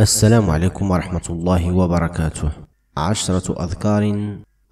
السلام عليكم ورحمة الله وبركاته. عشرة أذكار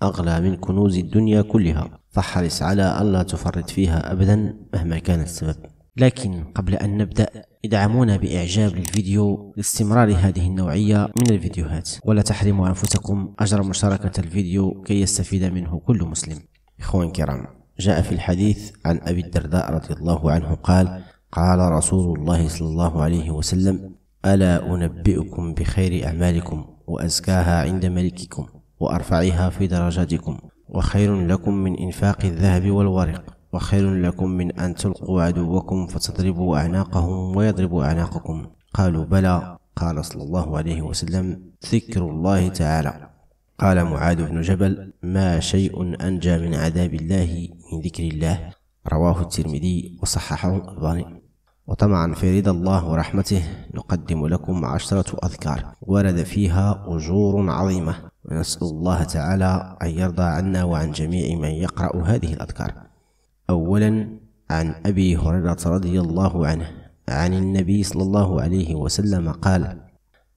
أغلى من كنوز الدنيا كلها. فاحرص على ألا تفرط فيها أبدا مهما كان السبب. لكن قبل أن نبدأ ادعمونا بإعجاب للفيديو لاستمرار هذه النوعية من الفيديوهات. ولا تحرموا أنفسكم أجر مشاركة الفيديو كي يستفيد منه كل مسلم. إخوان كرام جاء في الحديث عن أبي الدرداء رضي الله عنه قال قال رسول الله صلى الله عليه وسلم ألا أنبئكم بخير أعمالكم وأزكاها عند ملككم وأرفعها في درجاتكم وخير لكم من إنفاق الذهب والورق وخير لكم من أن تلقوا عدوكم فتضربوا أعناقهم ويضربوا أعناقكم. قالوا بلى. قال صلى الله عليه وسلم ذكر الله تعالى. قال معاذ بن جبل ما شيء أنجى من عذاب الله من ذكر الله. رواه الترمذي وصححه الألباني. وطمعا في رضا الله ورحمته نقدم لكم عشرة أذكار. ورد فيها أجور عظيمة. ونسأل الله تعالى أن يرضى عنا وعن جميع من يقرأ هذه الأذكار. أولا عن أبي هريرة رضي الله عنه عن النبي صلى الله عليه وسلم قال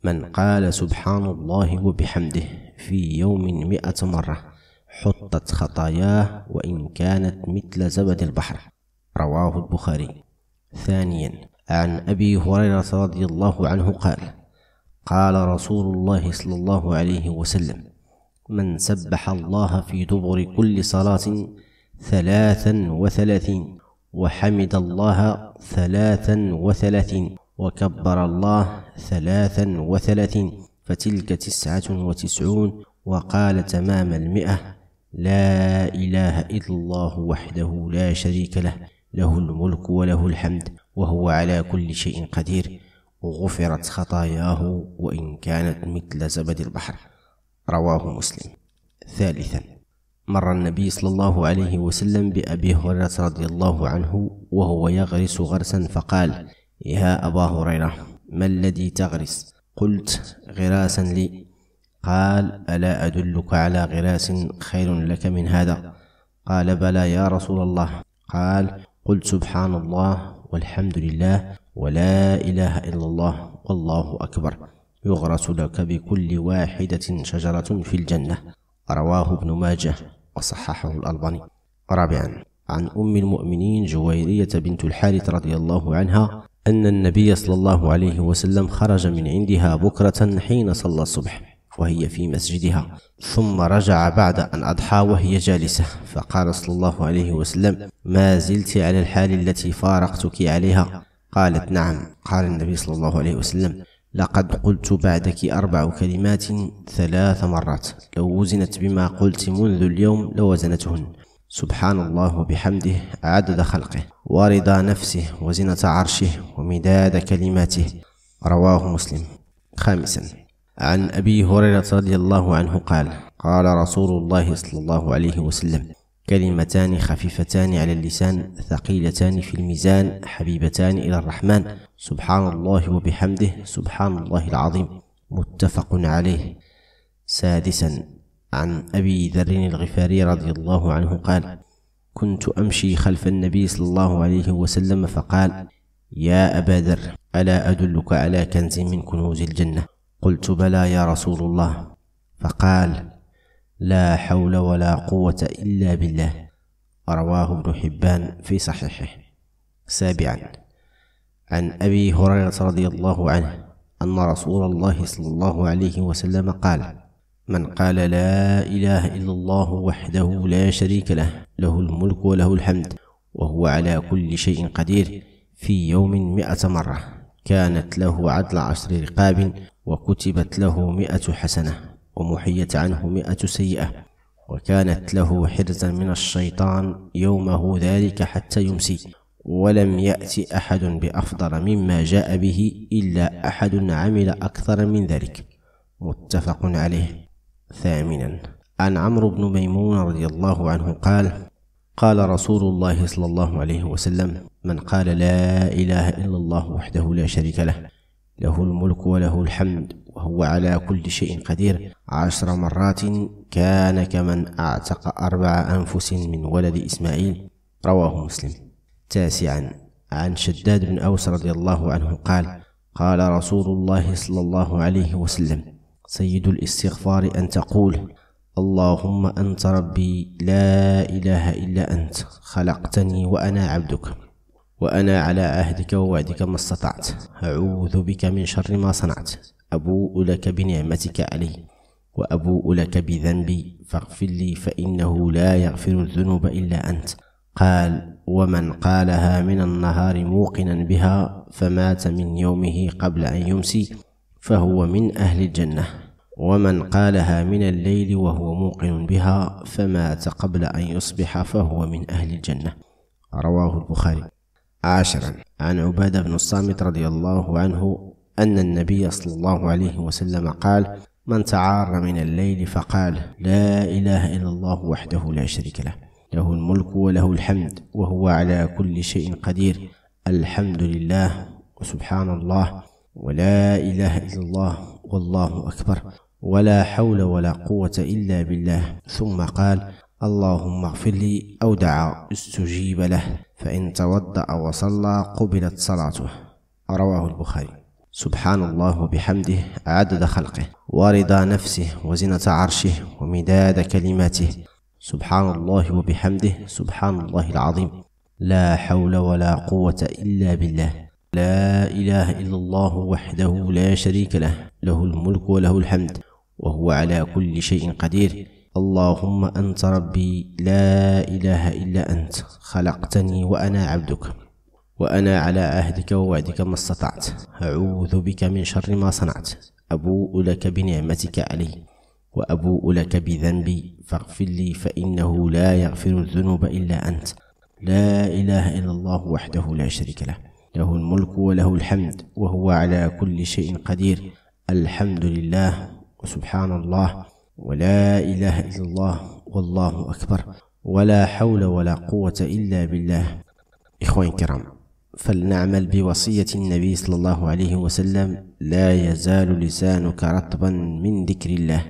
من قال سبحان الله وبحمده في يوم مئة مرة حطت خطاياه وإن كانت مثل زبد البحر رواه البخاري. ثانيا عن أبي هريرة رضي الله عنه قال قال رسول الله صلى الله عليه وسلم من سبح الله في دبر كل صلاة ثلاثا وثلاثين وحمد الله ثلاثا وثلاثين وكبر الله ثلاثا وثلاثين فتلك تسعة وتسعون وقال تمام المئة لا إله إلا الله وحده لا شريك له له الملك وله الحمد وهو على كل شيء قدير. غفرت خطاياه وإن كانت مثل زبد البحر. رواه مسلم. ثالثا. مر النبي صلى الله عليه وسلم بأبي هريرة رضي الله عنه وهو يغرس غرسا فقال يا أبا هريرة ما الذي تغرس؟ قلت غراسا لي. قال ألا أدلك على غراس خير لك من هذا؟ قال بلى يا رسول الله. قال قلت سبحان الله والحمد لله ولا إله إلا الله والله أكبر. يغرس لك بكل واحدة شجرة في الجنة. رواه ابن ماجه وصححه الألباني. رابعا عن أم المؤمنين جويرية بنت الحارث رضي الله عنها أن النبي صلى الله عليه وسلم خرج من عندها بكرة حين صلى الصبح وهي في مسجدها ثم رجع بعد أن أضحى وهي جالسة. فقال صلى الله عليه وسلم ما زلت على الحال التي فارقتك عليها؟ قالت نعم. قال النبي صلى الله عليه وسلم لقد قلت بعدك أربع كلمات ثلاث مرات. لو وزنت بما قلت منذ اليوم لوزنتهن. سبحان الله وبحمده عدد خلقه ورضا نفسه وزنة عرشه ومداد كلماته. رواه مسلم. خامسا. عن أبي هريرة رضي الله عنه قال قال رسول الله صلى الله عليه وسلم كلمتان خفيفتان على اللسان ثقيلتان في الميزان حبيبتان إلى الرحمن. سبحان الله وبحمده سبحان الله العظيم. متفق عليه. سادسا عن أبي ذر الغفاري رضي الله عنه قال كنت أمشي خلف النبي صلى الله عليه وسلم فقال يا أبا ذر ألا أدلك على كنز من كنوز الجنة؟ قلت بلى يا رسول الله. فقال لا حول ولا قوة إلا بالله. رواه ابن حبان في صحيحه. سابعا. عن أبي هريرة رضي الله عنه أن رسول الله صلى الله عليه وسلم قال من قال لا إله إلا الله وحده لا شريك له له الملك وله الحمد وهو على كل شيء قدير في يوم مئة مرة كانت له عدل عشر رقاب وكتبت له مئة حسنة. ومحيت عنه مئة سيئة وكانت له حرزا من الشيطان يومه ذلك حتى يمسي. ولم يأت أحد بأفضل مما جاء به إلا أحد عمل أكثر من ذلك. متفق عليه. ثامنا. عن عمرو بن ميمون رضي الله عنه قال قال رسول الله صلى الله عليه وسلم من قال لا إله إلا الله وحده لا شريك له له الملك وله الحمد وهو على كل شيء قدير. عشر مرات كان كمن أعتق أربع أنفس من ولد إسماعيل. رواه مسلم. تاسعا. عن شداد بن أوس رضي الله عنه قال قال رسول الله صلى الله عليه وسلم سيد الاستغفار أن تقول اللهم أنت ربي لا إله إلا أنت خلقتني وأنا عبدك وأنا على عهدك ووعدك ما استطعت. أعوذ بك من شر ما صنعت. أبوء لك بنعمتك علي. وأبوء لك بذنبي فاغفر لي فإنه لا يغفر الذنوب إلا أنت. قال ومن قالها من النهار موقنا بها فمات من يومه قبل أن يمسي فهو من أهل الجنة. ومن قالها من الليل وهو موقن بها فمات قبل أن يصبح فهو من أهل الجنة. رواه البخاري. عاشرا. عن عبادة بن الصامت رضي الله عنه أن النبي صلى الله عليه وسلم قال من تعار من الليل فقال لا إله إلا الله وحده لا شريك له له الملك وله الحمد وهو على كل شيء قدير الحمد لله وسبحان الله ولا إله إلا الله والله أكبر ولا حول ولا قوة إلا بالله. ثم قال اللهم اغفر لي أو دعا استجيب له فإن توضأ وصلى قبلت صلاته. رواه البخاري. سبحان الله وبحمده عدد خلقه ورضا نفسه وزنة عرشه ومداد كلماته. سبحان الله وبحمده سبحان الله العظيم. لا حول ولا قوة إلا بالله. لا إله إلا الله وحده لا شريك له. له الملك وله الحمد وهو على كل شيء قدير. اللهم أنت ربي لا إله إلا أنت خلقتني وأنا عبدك. وأنا على عهدك ووعدك ما استطعت. أعوذ بك من شر ما صنعت. أبوء لك بنعمتك علي وأبوء لك بذنبي. فاغفر لي فإنه لا يغفر الذنوب إلا أنت. لا إله إلا الله وحده لا شريك له. له الملك وله الحمد وهو على كل شيء قدير. الحمد لله وسبحان الله ولا إله إلا الله والله أكبر. ولا حول ولا قوة إلا بالله. إخواني الكرام. فلنعمل بوصية النبي صلى الله عليه وسلم لا يزال لسانك رطبا من ذكر الله.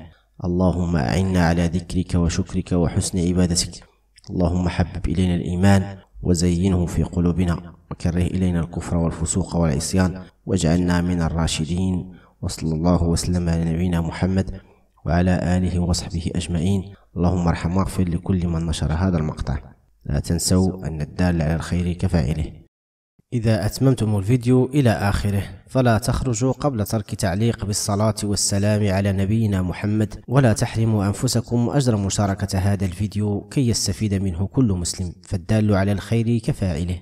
اللهم أعنا على ذكرك وشكرك وحسن عبادتك. اللهم حبب إلينا الإيمان وزينه في قلوبنا. وكره إلينا الكفر والفسوق والعصيان. واجعلنا من الراشدين. وصلى الله وسلم على نبينا محمد وعلى آله وصحبه أجمعين. اللهم ارحم واغفر لكل من نشر هذا المقطع. لا تنسوا أن الدال على الخير كفاعله. إذا أتممتم الفيديو إلى آخره. فلا تخرجوا قبل ترك تعليق بالصلاة والسلام على نبينا محمد ولا تحرموا أنفسكم أجر مشاركة هذا الفيديو كي يستفيد منه كل مسلم. فالدال على الخير كفاعله.